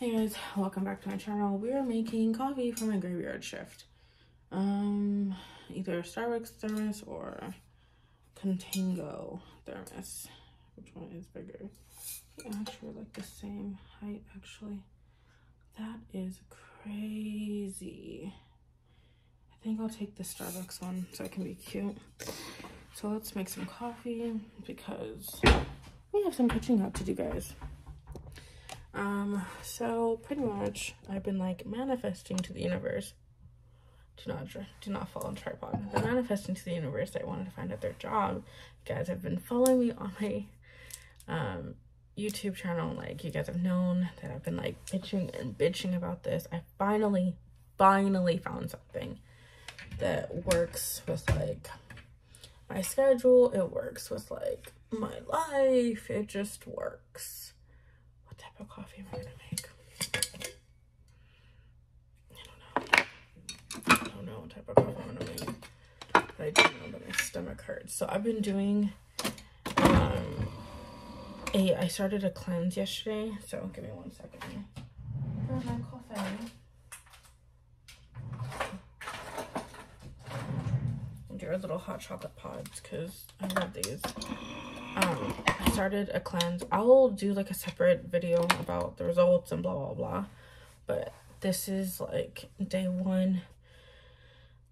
Hey guys, welcome back to my channel. We are making coffee for my graveyard shift. Um, either Starbucks thermos or Contigo thermos. Which one is bigger? Actually like the same height actually. That is crazy. I think I'll take the Starbucks one so I can be cute. So let's make some coffee because we have some catching up to do guys. Um, so pretty much I've been like manifesting to the universe. Do not do not fall on tripod. Been manifesting to the universe I wanted to find out their job. You guys have been following me on my um YouTube channel. Like you guys have known that I've been like bitching and bitching about this. I finally, finally found something that works with like my schedule. It works with like my life. It just works type of coffee am I gonna make? I don't know. I don't know what type of coffee I'm gonna make. But I do know that my stomach hurts. So I've been doing um a I started a cleanse yesterday. So give me one second. Where's my coffee? They're little hot chocolate pods because I love these um i started a cleanse. I will do like a separate video about the results and blah blah blah. But this is like day one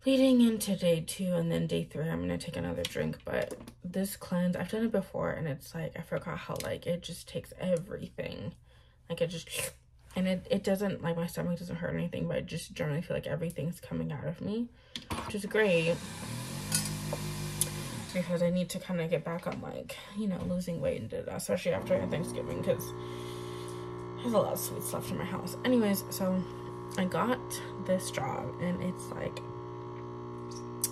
leading into day two and then day three i'm gonna take another drink. But this cleanse i've done it before and it's like i forgot how like it just takes everything. Like it just and it, it doesn't like my stomach doesn't hurt anything but i just generally feel like everything's coming out of me which is great because I need to kind of get back on like, you know, losing weight and did especially after Thanksgiving because there's a lot of sweets left in my house. Anyways, so I got this job and it's like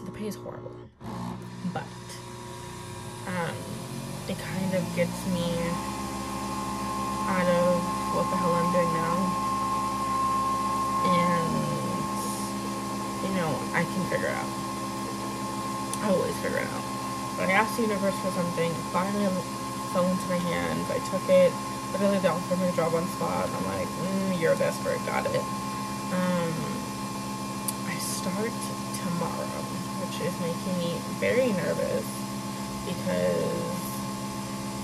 the pay is horrible, but um, it kind of gets me out of what the hell I'm doing now, and you know I can figure it out. I always figure it out. I asked the universe for something. Finally, fell into my hands. I took it. Literally, they offered me a job on spot. I'm like, mm, you're desperate. Got it. Um, I start tomorrow, which is making me very nervous because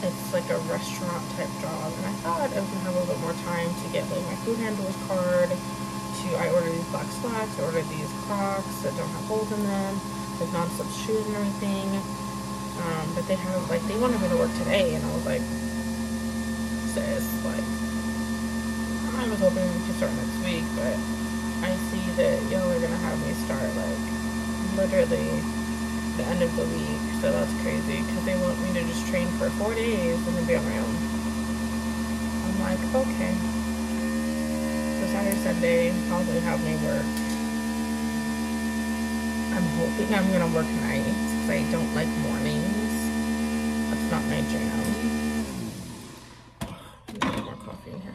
it's like a restaurant type job. And I thought I was gonna have a little bit more time to get like my food handler's card. To I ordered these black slacks. I ordered these Crocs that don't have holes in them, like non-slip shoes and everything. Um, but they have, like, they wanted me to work today, and I was like, sis, like, I was hoping could start next week, but I see that y'all are gonna have me start, like, literally the end of the week, so that's crazy, because they want me to just train for four days and then be on my own. I'm like, okay. So Saturday, Sunday, probably have me work. I'm hoping I'm gonna work nights because I don't like mornings. Not my jam. More coffee in here.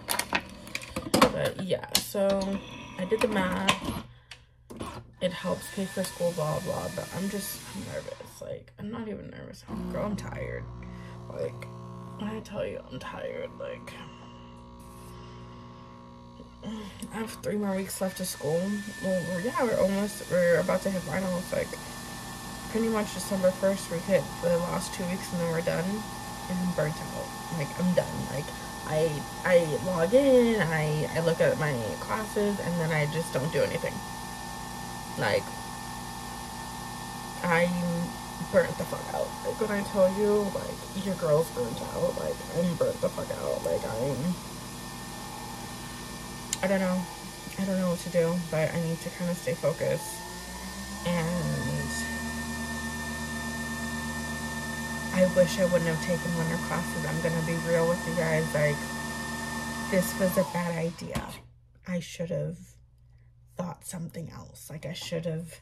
But yeah, so I did the math. It helps pay for school, blah, blah, but I'm just I'm nervous. Like, I'm not even nervous. Girl, I'm tired. Like, I tell you I'm tired, like, I have three more weeks left of school. Well, yeah, we're almost, we're about to hit finals. Like, pretty much December 1st, we hit the last two weeks and then we're done. And I'm burnt out. Like, I'm done. Like, I I log in, I, I look at my classes, and then I just don't do anything. Like, I'm burnt the fuck out. Like, when I tell you, like, your girl's burnt out, like, I'm burnt the fuck out. Like, I'm... I don't know. I don't know what to do, but I need to kind of stay focused. And I wish I wouldn't have taken winter classes. I'm going to be real with you guys. Like, this was a bad idea. I should have thought something else. Like, I should have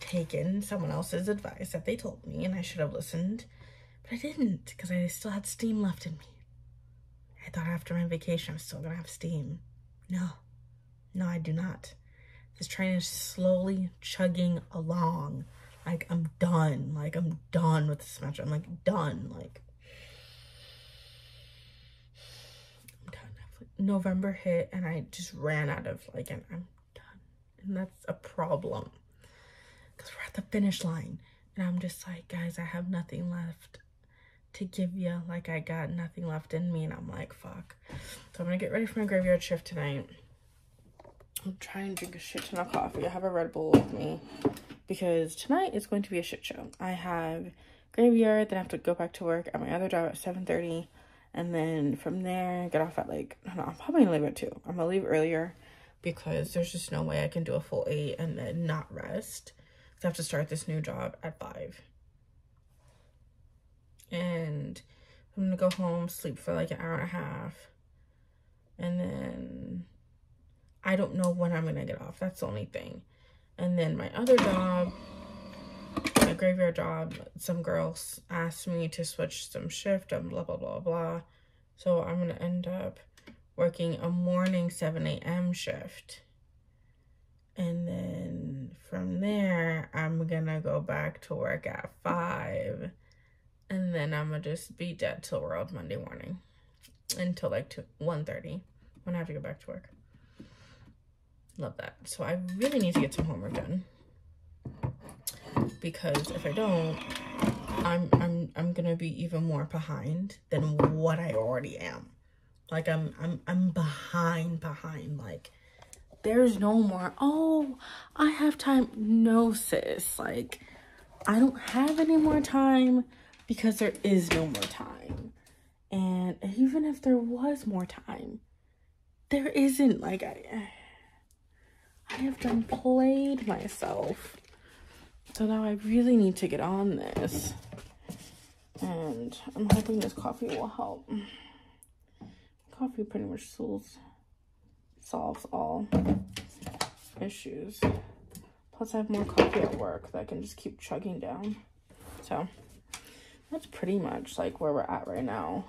taken someone else's advice that they told me and I should have listened. But I didn't because I still had steam left in me. I thought after my vacation I'm still going to have steam. No. No, I do not. This train is slowly chugging along like I'm done. Like I'm done with the semester. I'm like done. Like I'm done. November hit and I just ran out of like, and I'm done. And that's a problem because we're at the finish line. And I'm just like, guys, I have nothing left to give you. Like, I got nothing left in me. And I'm like, fuck. So I'm to get ready for my graveyard shift tonight. I'm trying to drink a shit ton of coffee. I have a Red Bull with me because tonight is going to be a shit show. I have graveyard, then I have to go back to work at my other job at 7.30. And then from there, get off at like, I know, I'm probably gonna leave at 2. I'm gonna leave earlier because there's just no way I can do a full 8 and then not rest. So I have to start this new job at 5. And I'm gonna go home, sleep for like an hour and a half. And then I don't know when I'm gonna get off. That's the only thing. And then my other job, my graveyard job, some girls asked me to switch some shift and blah, blah, blah, blah. So I'm gonna end up working a morning 7 a.m. shift. And then from there, I'm gonna go back to work at 5. And then I'm gonna just be dead till world Monday morning. Until like 2, 1.30 when I have to go back to work. Love that. So I really need to get some homework done. Because if I don't, I'm I'm I'm gonna be even more behind than what I already am. Like I'm I'm I'm behind behind. Like there's no more, oh, I have time. No, sis. Like I don't have any more time because there is no more time. And even if there was more time, there isn't like I I have done played myself. So now I really need to get on this. And I'm hoping this coffee will help. Coffee pretty much solves, solves all issues. Plus I have more coffee at work that I can just keep chugging down. So that's pretty much like where we're at right now.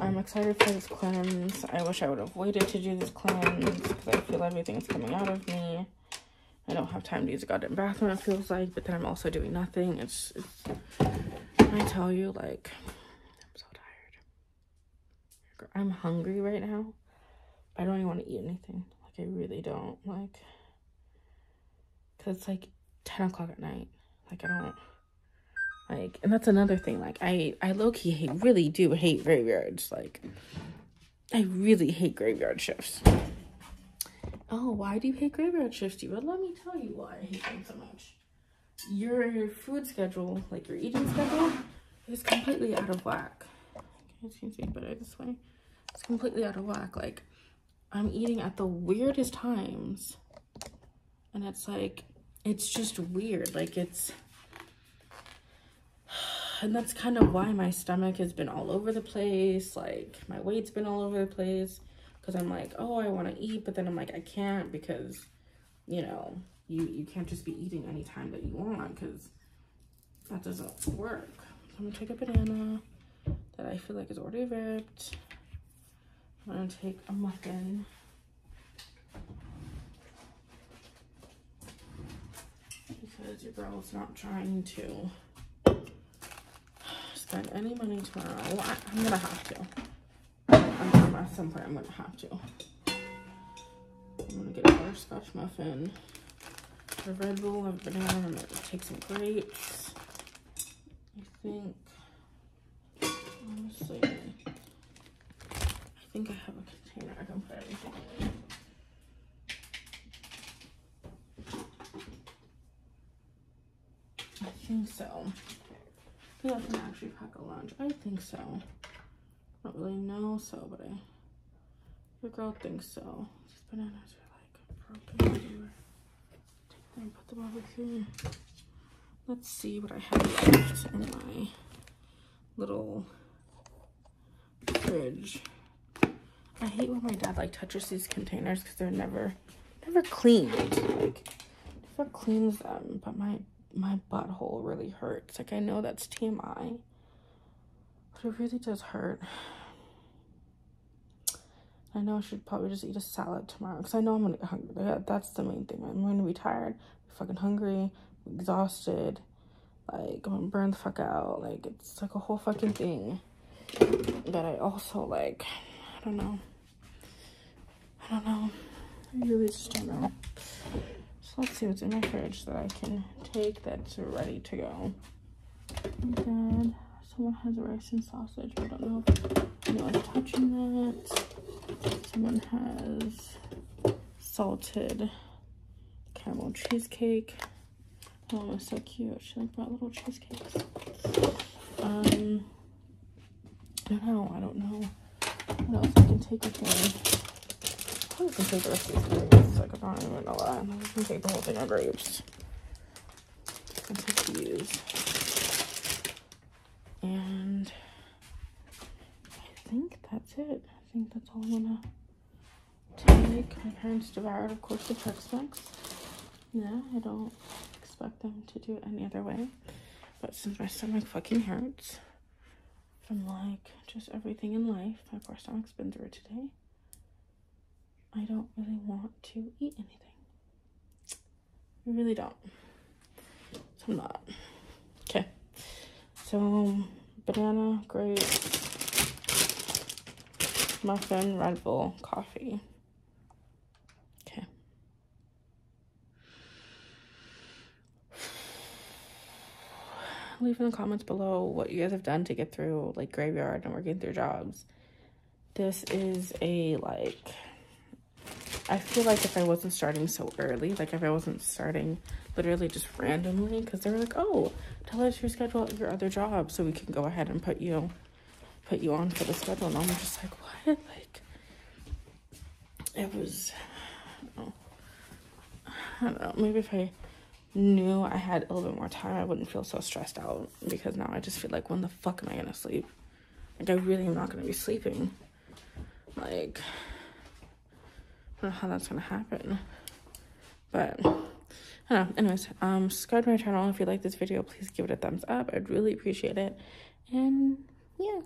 I'm excited for this cleanse. I wish I would have waited to do this cleanse because I feel everything's coming out of me. I don't have time to use a goddamn bathroom, it feels like, but then I'm also doing nothing. It's, it's I tell you, like, I'm so tired. I'm hungry right now. I don't even want to eat anything. Like, I really don't. Like, because it's like 10 o'clock at night. Like, I don't like, and that's another thing. Like, I, I low key hate, really do hate graveyards. Like, I really hate graveyard shifts. Oh, why do you hate graveyard shifts, You But Let me tell you why I hate them so much. Your food schedule, like your eating schedule, is completely out of whack. You can see better this way. It's completely out of whack. Like, I'm eating at the weirdest times. And it's like, it's just weird. Like, it's and that's kind of why my stomach has been all over the place like my weight's been all over the place because i'm like oh i want to eat but then i'm like i can't because you know you you can't just be eating anytime that you want because that doesn't work. I'm gonna take a banana that i feel like is already ripped. I'm gonna take a muffin. Because your girl's not trying to spend any money tomorrow. I, am gonna have to. I'm, at some point, I'm gonna have to. I'm gonna get a butterscotch muffin, a Red Bull, a banana, I'm gonna take some grapes. I think, honestly, I think I have a container I can put everything in. I think so think I can actually pack a lunch. I think so. I don't really know so, but I, the girl thinks so. These bananas are like broken everywhere. Take them put them over here. Let's see what I have left in my little fridge. I hate when my dad like touches these containers because they're never, never cleaned. Like, never cleans them. But my my butthole really hurts. Like, I know that's TMI, but it really does hurt. I know I should probably just eat a salad tomorrow because I know I'm gonna get hungry. Yeah, That's the main thing. I'm gonna be tired, fucking hungry, exhausted. Like, I'm gonna burn the fuck out. Like, it's like a whole fucking thing that I also like. I don't know. I don't know. I really just don't know. Let's see what's in my fridge that I can take that's ready to go. Someone has rice and sausage. I don't know if anyone's touching that. Someone has salted caramel cheesecake. Oh, it's so cute. She like brought little cheesecakes. Um, I don't know. I don't know what else I can take with me. Probably can take the rest of these grapes. Like, I don't even know that. I can take the whole thing of grapes. Take these. And I think that's it. I think that's all I'm gonna take. My parents devoured, of course, the Tex-Mex. Yeah, I don't expect them to do it any other way. But since my stomach fucking hurts from like just everything in life my poor stomach's been through today, I don't really want to eat anything. I really don't. So I'm not. Okay. So um, banana, grape, muffin, Red Bull, coffee. Okay. Leave in the comments below what you guys have done to get through like graveyard and working through jobs. This is a like, I feel like if I wasn't starting so early, like if I wasn't starting literally just randomly, because they were like, oh, tell us your schedule your other job so we can go ahead and put you, put you on for the schedule. And I'm just like, what? Like, it was, I don't know, I don't know maybe if I knew I had a little bit more time, I wouldn't feel so stressed out because now I just feel like, when the fuck am I gonna sleep? Like, I really am not gonna be sleeping. Like, Don't know how that's gonna happen. But, I don't know. Anyways, um, subscribe to my channel. If you like this video, please give it a thumbs up. I'd really appreciate it. And, yeah.